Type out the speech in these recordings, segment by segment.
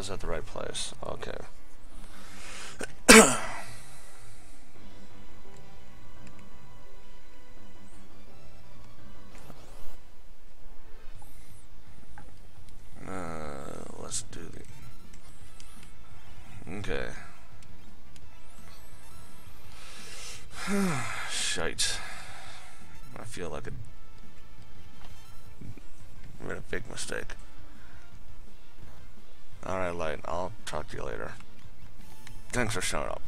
was at the right place. Okay. uh, Thanks for showing up.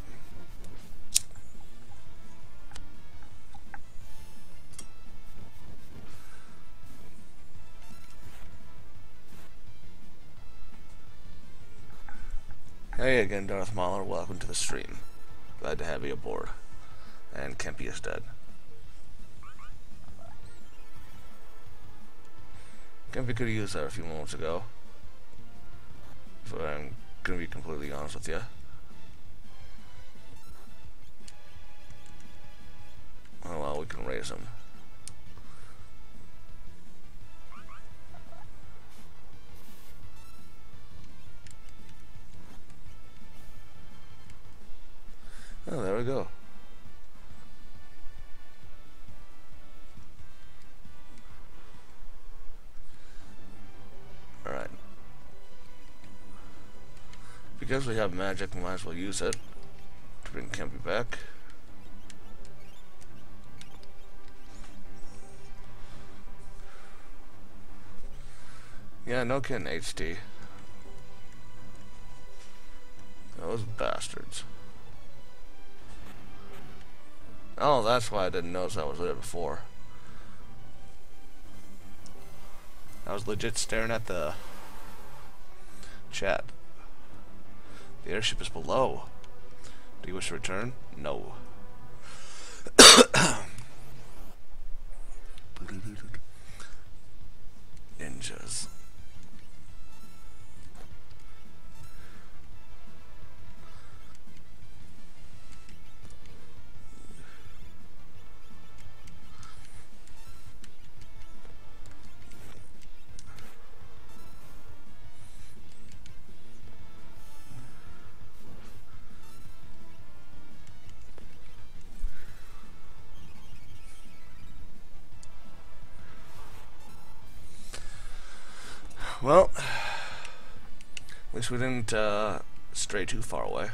Hey again, Darth Mauler. Welcome to the stream. Glad to have you aboard. And Kempy is dead. Kempy could have used that a few moments ago. But I'm gonna be completely honest with you. We can raise him. Oh, there we go. Alright. Because we have magic, we might as well use it to bring Kempy back. Yeah, no kidding, HD. Those bastards. Oh, that's why I didn't notice I was there before. I was legit staring at the chat. The airship is below. Do you wish to return? No. Ninjas. At least we didn't uh, stray too far away.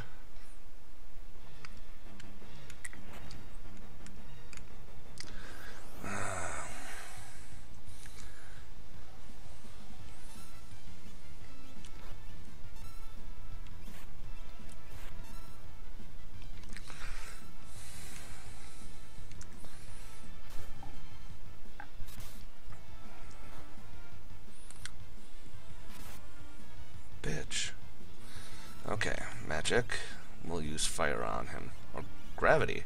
Gravity.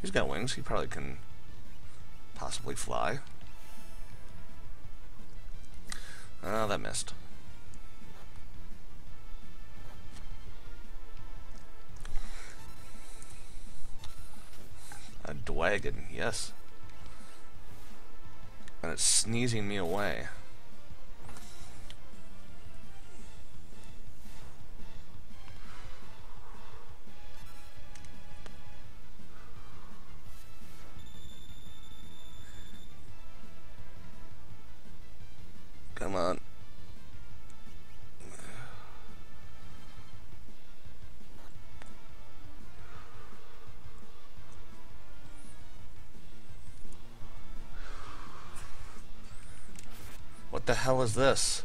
He's got wings. He probably can possibly fly. Oh, that missed. A dwagon, yes. And it's sneezing me away. Hell is this?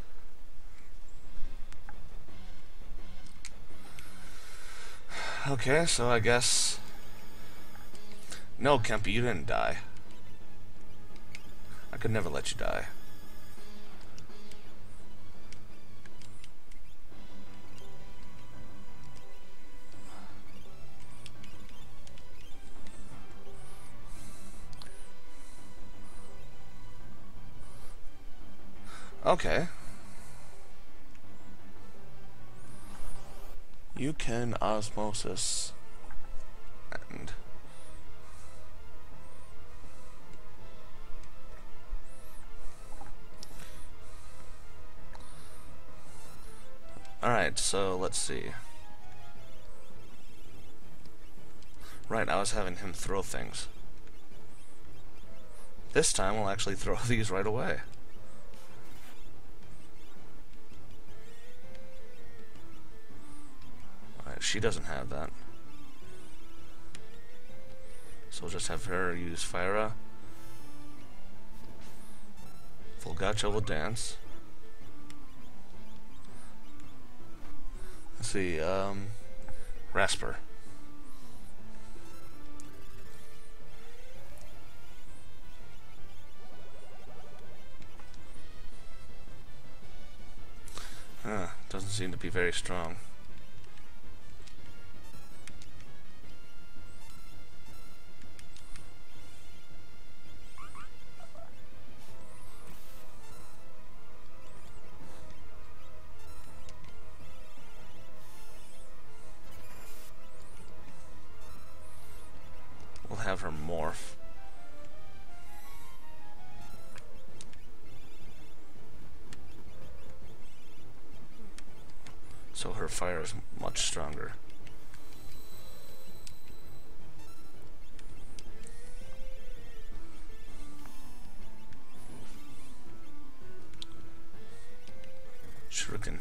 Okay, so I guess... No, Kempy, you didn't die. I could never let you die. Okay. You can osmosis and Alright, so let's see. Right, I was having him throw things. This time we'll actually throw these right away. She doesn't have that. So we'll just have her use Fira. Fulgacha will dance. Let's see, um, Rasper. Huh, doesn't seem to be very strong. Stronger. Shuriken.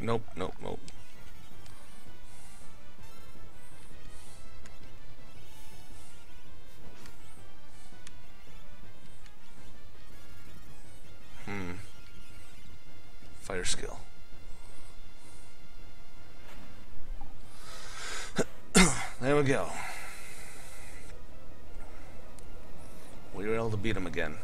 Nope, nope, nope. Skill. there we go. We were able to beat him again.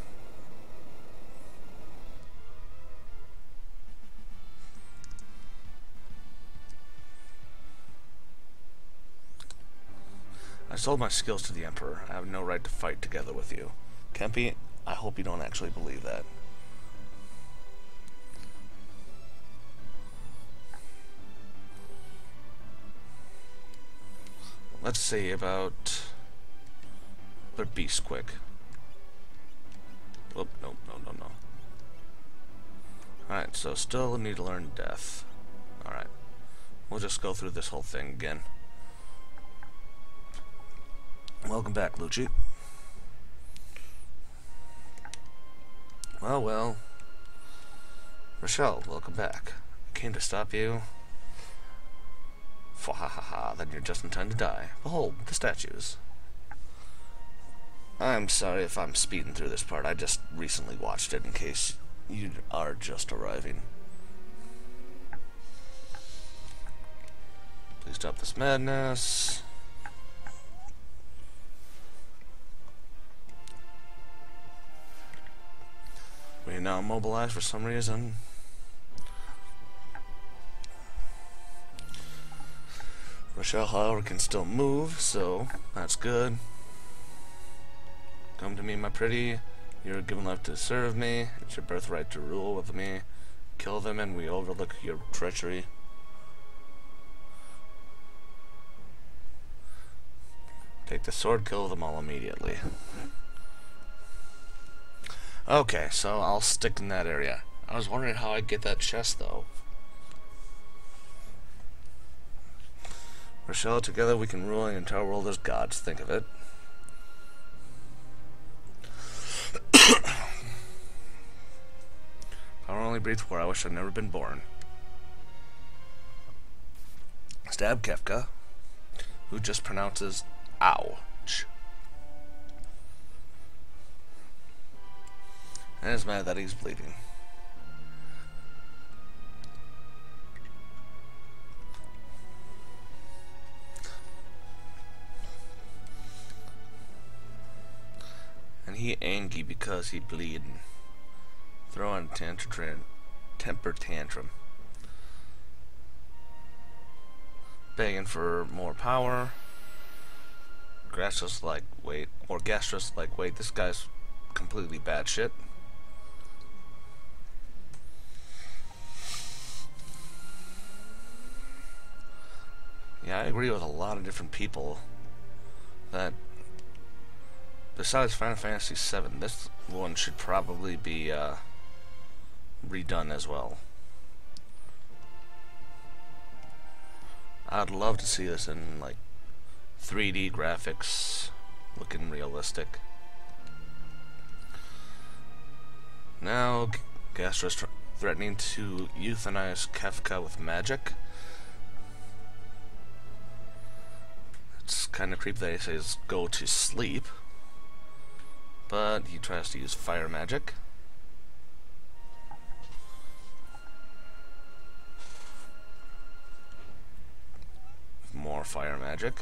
I sold my skills to the Emperor. I have no right to fight together with you. Kempy, I hope you don't actually believe that. Let's see about... But beast quick. Whoop, no, no, no, no. Alright, so still need to learn death. Alright. We'll just go through this whole thing again. Welcome back, Lucci. Well, well. Rochelle, welcome back. I came to stop you. Ha ha ha, then you're just in time to die. Behold, the statues. I'm sorry if I'm speeding through this part. I just recently watched it in case you are just arriving. Please stop this madness. We are now mobilized for some reason. Rochelle, however, can still move, so that's good. Come to me, my pretty. You're given life to serve me. It's your birthright to rule with me. Kill them and we overlook your treachery. Take the sword, kill them all immediately. Okay, so I'll stick in that area. I was wondering how I'd get that chest, though. Rochelle, together we can rule the entire world as gods. Think of it. Power only breathes war. I wish I'd never been born. Stab Kefka, who just pronounces ouch. And is mad that he's bleeding. And he angry because he bleeding. Throwing tantrum, temper tantrum. Begging for more power. Gastros like, wait, or Gastros like, wait, this guy's completely bad shit. Yeah, I agree with a lot of different people that besides Final Fantasy VII, this one should probably be uh, redone as well. I'd love to see this in like 3D graphics, looking realistic. Now, Gastra's threatening to euthanize Kefka with magic. It's kind of creepy that he says go to sleep, but he tries to use fire magic. More fire magic.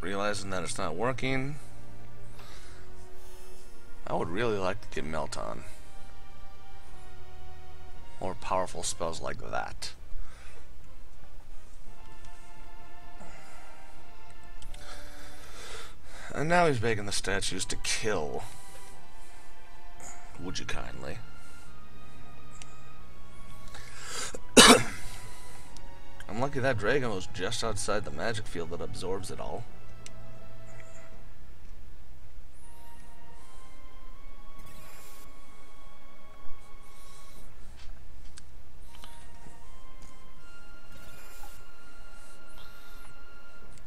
Realizing that it's not working, I would really like to get Melt on. More powerful spells like that. And now he's begging the statues to kill. Would you kindly? I'm lucky that dragon was just outside the magic field that absorbs it all.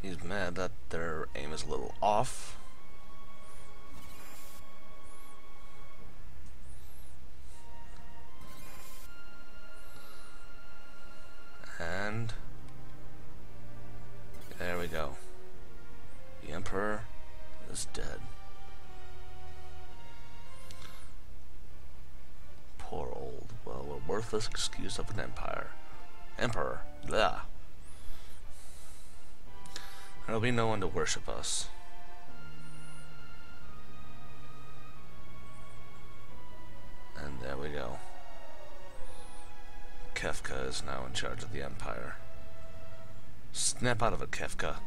He's mad that their aim is a little off. And there we go. The Emperor is dead. Poor old, well, worthless excuse of an empire. Emperor, blah. There'll be no one to worship us. And there we go. Kefka is now in charge of the Empire. Snap out of it, Kefka.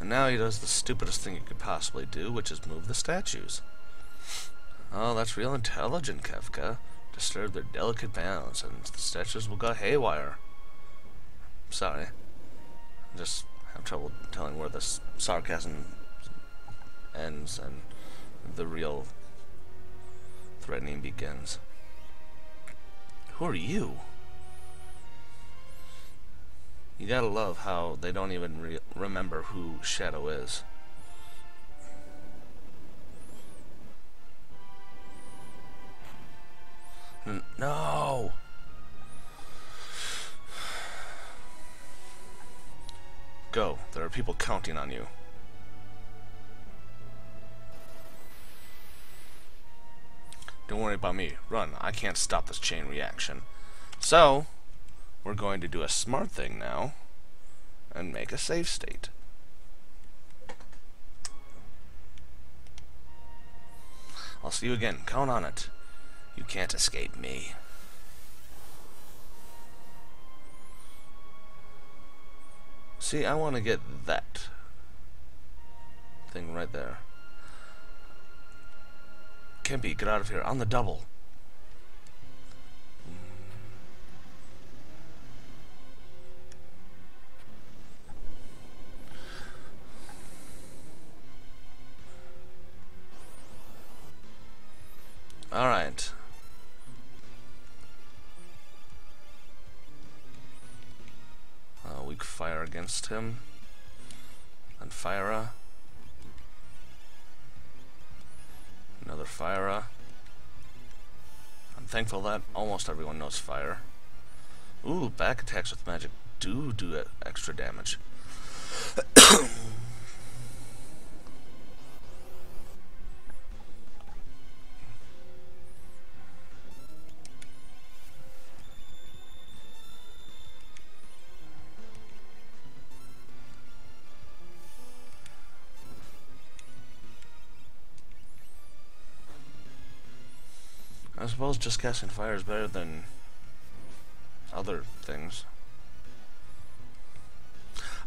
And now he does the stupidest thing he could possibly do, which is move the statues. Oh, that's real intelligent, Kefka disturb their delicate balance, and the statues will go haywire. Sorry. I just have trouble telling where the sarcasm ends and the real threatening begins. Who are you? You gotta love how they don't even re remember who Shadow is. No! Go. There are people counting on you. Don't worry about me. Run. I can't stop this chain reaction. So, we're going to do a smart thing now and make a save state. I'll see you again. Count on it. You can't escape me. See, I want to get that thing right there. Kempy, get out of here. On the double. Against him. And Fira. Another Fira. I'm thankful that almost everyone knows fire. Ooh, back attacks with magic do do extra damage. Suppose just casting fire is better than other things.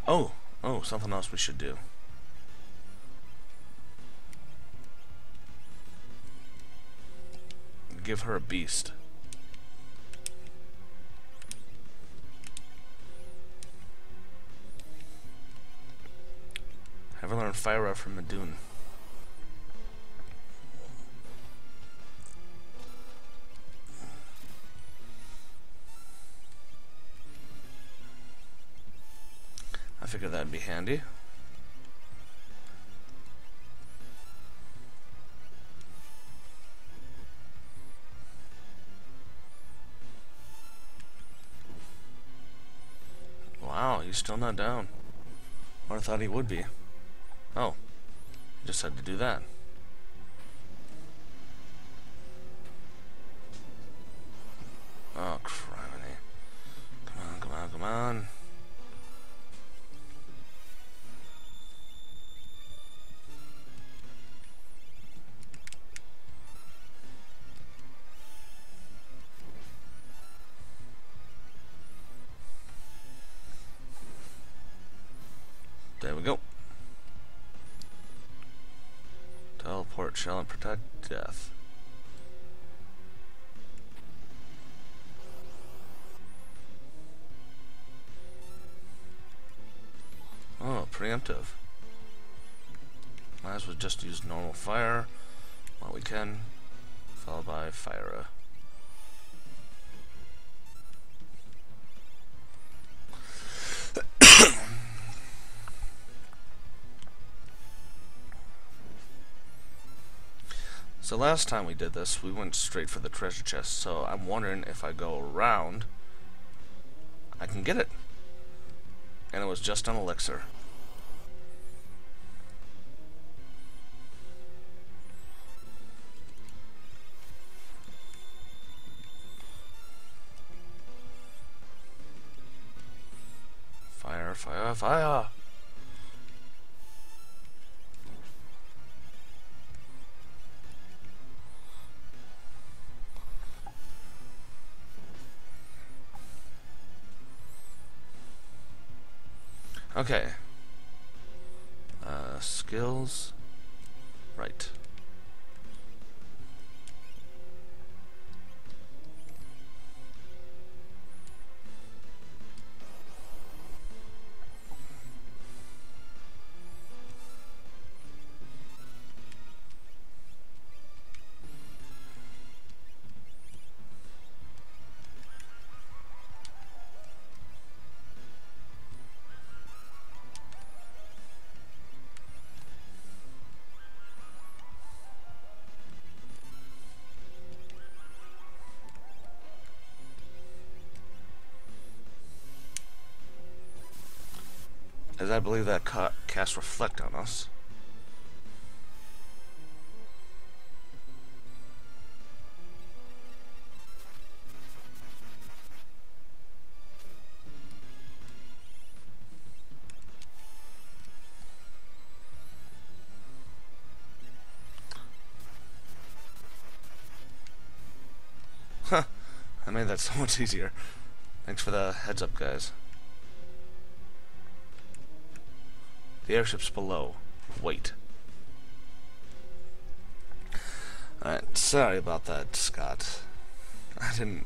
Oh, Oh, something else we should do. Give her a beast. Have her learn Fire from the I figured that'd be handy. Wow, he's still not down. I thought he would be. Oh, just had to do that. Death. Oh, preemptive. Might as well just use normal fire while we can, followed by fire. Uh, So last time we did this, we went straight for the treasure chest, so I'm wondering if I go around, I can get it. And it was just an elixir. Fire, fire, fire! Okay. Uh, skills. Right. I believe that ca cast reflect on us. Huh. I made that so much easier. Thanks for the heads up, guys. The airship's below. Wait. Alright, sorry about that, Scott. I didn't...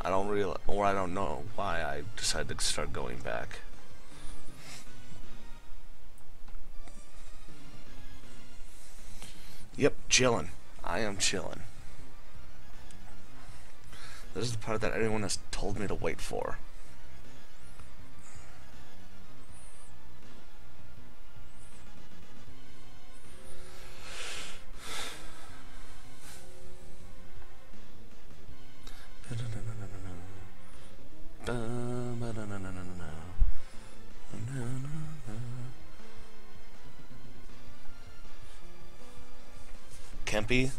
I don't real or I don't know why I decided to start going back. Yep, chillin'. I am chillin'. This is the part that everyone has told me to wait for. Kempy,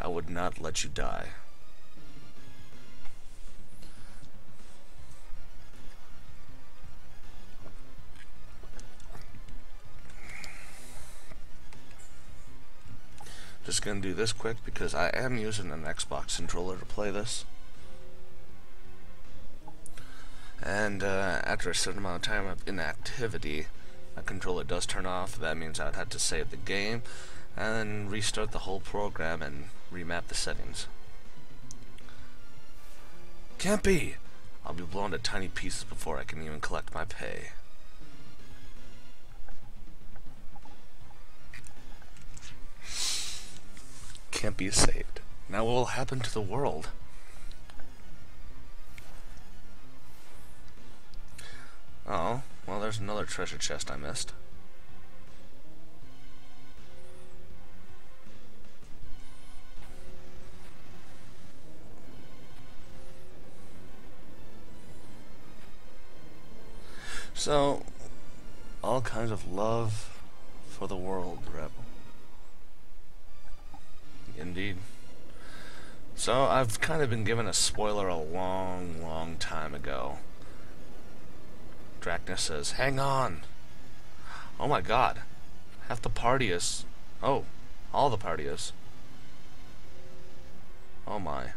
I would not let you die. Just gonna do this quick because I am using an Xbox controller to play this. And uh, after a certain amount of time of inactivity, my controller does turn off. That means I'd have to save the game and then restart the whole program and remap the settings. Can't be! I'll be blown to tiny pieces before I can even collect my pay. Can't be saved. Now what will happen to the world? Oh, well there's another treasure chest I missed. So, all kinds of love for the world, Rebel. Indeed. So, I've kind of been given a spoiler a long, long time ago. Draknus says, Hang on! Oh my god. Half the party is... Oh, all the party is. Oh my.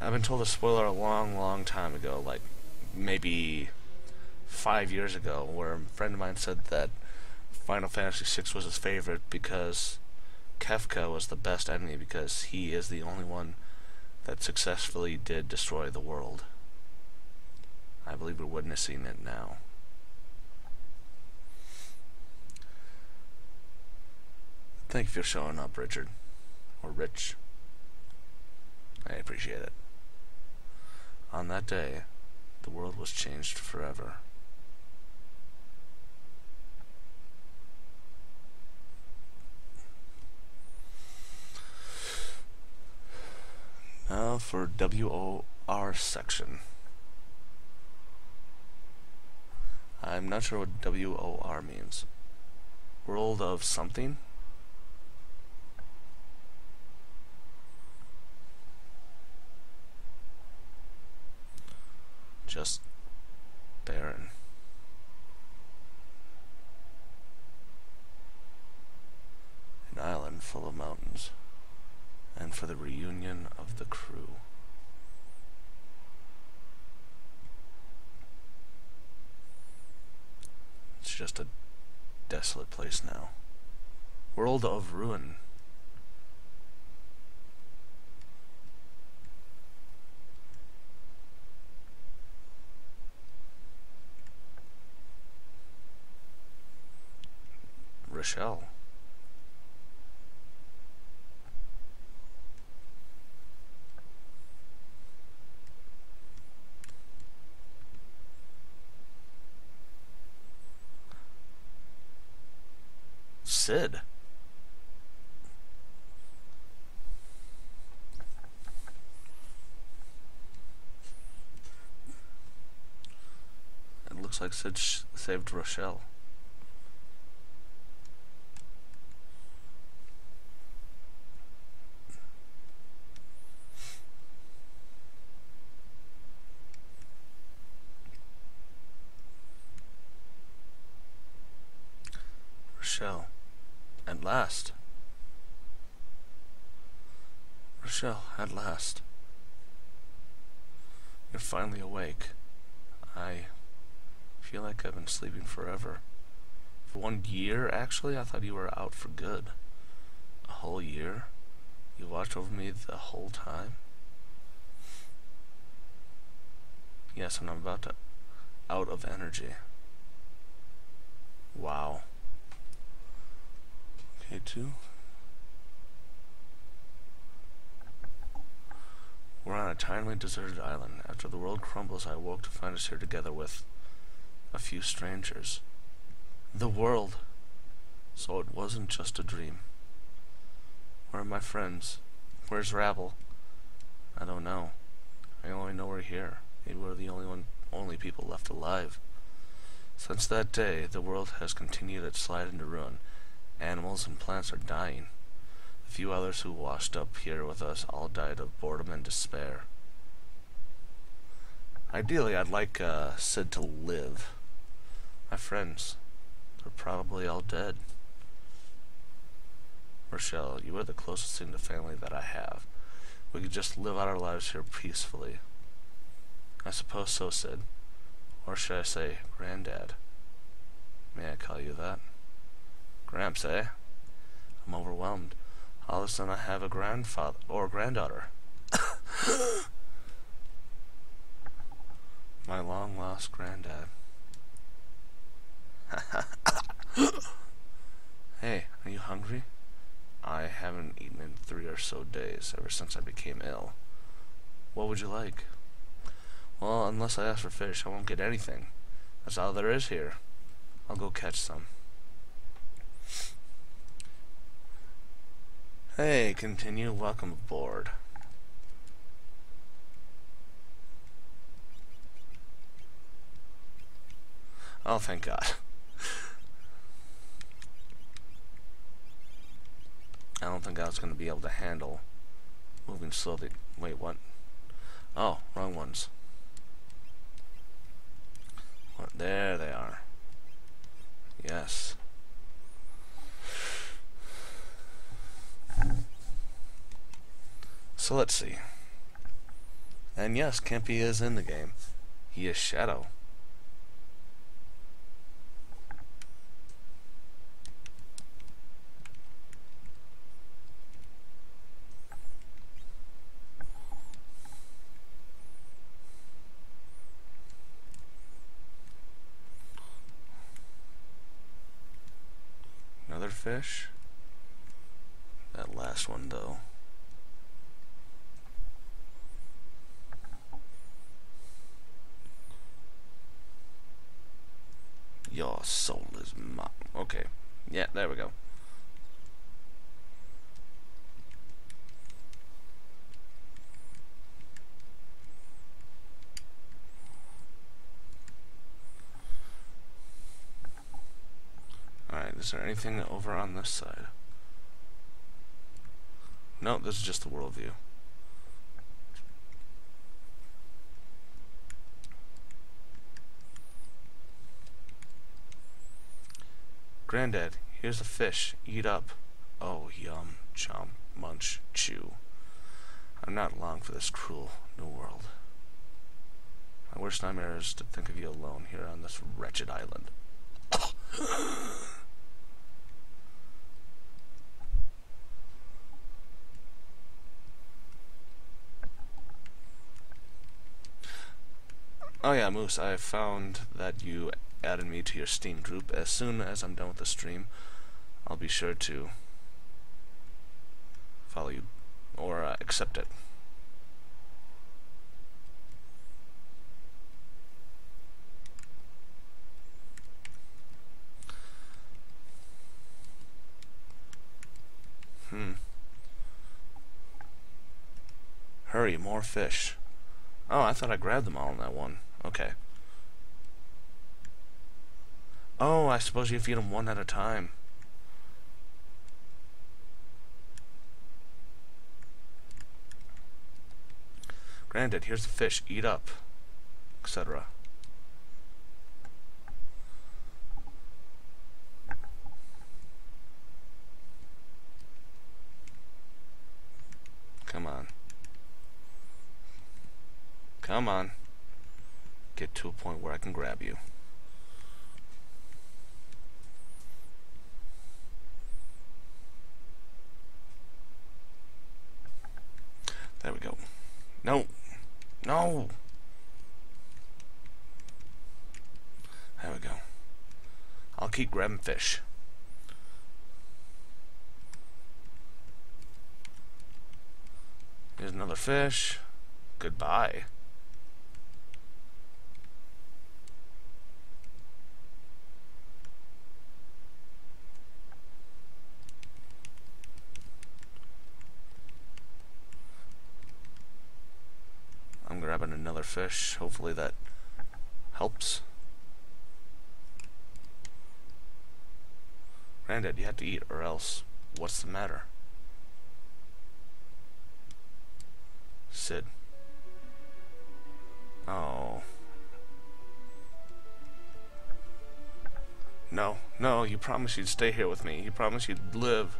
I've been told a spoiler a long, long time ago, like maybe five years ago, where a friend of mine said that Final Fantasy VI was his favorite because Kefka was the best enemy because he is the only one that successfully did destroy the world. I believe we're witnessing it now. Thank you for showing up, Richard. Or Rich. I appreciate it. On that day, the world was changed forever. Now for WOR section. I'm not sure what WOR means. World of something? Just barren. An island full of mountains, and for the reunion of the crew. It's just a desolate place now. World of ruin. Rochelle. Cid. It looks like Cid saved. Rochelle. At last. Rochelle, at last. You're finally awake. I feel like I've been sleeping forever. For one year, actually, I thought you were out for good. A whole year? You watched over me the whole time? Yes, and I'm about to out of energy. Wow. K2. We're on a tiny deserted island. After the world crumbles, I awoke to find us here together with a few strangers. The world! So it wasn't just a dream. Where are my friends? Where's Rabble? I don't know. I only know we're here. Maybe we're the only one, only people left alive. Since that day, the world has continued its slide into ruin. Animals and plants are dying. Few others who washed up here with us all died of boredom and despair. Ideally, I'd like uh, Cid to live. My friends, they're probably all dead. Rochelle, you are the closest thing to family that I have. We could just live out our lives here peacefully. I suppose so, Cid. Or should I say, Granddad? May I call you that? Gramps, eh? I'm overwhelmed. All of a sudden I have a grandfather, or granddaughter. My long-lost granddad. hey, are you hungry? I haven't eaten in three or so days, ever since I became ill. What would you like? Well, unless I ask for fish, I won't get anything. That's all there is here. I'll go catch some. Hey, continue. Welcome aboard. Oh, thank God. I don't think I was going to be able to handle moving slowly. Wait, what? Oh, wrong ones. What? There they are. Yes. So let's see. And yes, Kempy is in the game. He is Shadow. Another fish. That last one, though. Your soul is mine. Okay. Yeah, there we go. Alright, is there anything over on this side? No, this is just the world view. Granddad, here's a fish. Eat up. Oh, yum, chomp, munch, chew. I'm not long for this cruel new world. My worst nightmare is to think of you alone here on this wretched island. oh yeah, Moose, I found that you added me to your Steam group. As soon as I'm done with the stream, I'll be sure to follow you or uh, accept it. Hmm. Hurry, more fish. Oh, I thought I grabbed them all in that one. Okay. Oh, I suppose you feed them one at a time. Granted, here's the fish. Eat up. Etc. Come on. Come on. Get to a point where I can grab you. There we go. No. No. There we go. I'll keep grabbing fish. Here's another fish. Goodbye. I'm grabbing another fish. Hopefully that helps. Granddad, you have to eat or else what's the matter? Cid. Oh. No, no, you promised you'd stay here with me. You promised you'd live.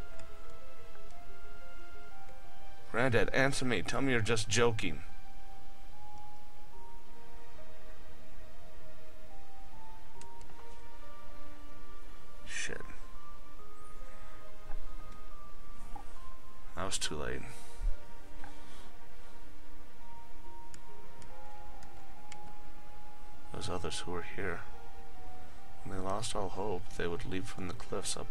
Granddad, answer me. Tell me you're just joking. I was too late. Those others who were here. When they lost all hope, they would leap from the cliffs up.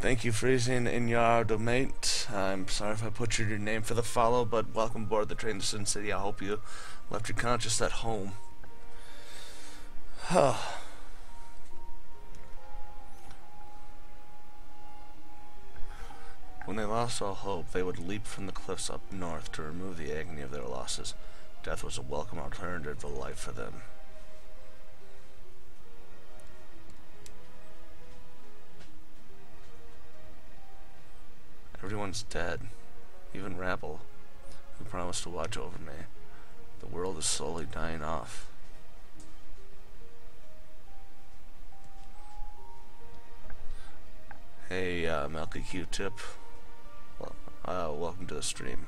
Thank you, Freezing in your mate. I'm sorry if I butchered your name for the follow, but welcome aboard the train to Sin City. I hope you left your conscious at home. when they lost all hope, they would leap from the cliffs up north to remove the agony of their losses. Death was a welcome alternative to life for them. Everyone's dead. Even Rabble, who promised to watch over me. The world is slowly dying off. Hey, uh, Q-Tip. Well, uh, welcome to the stream.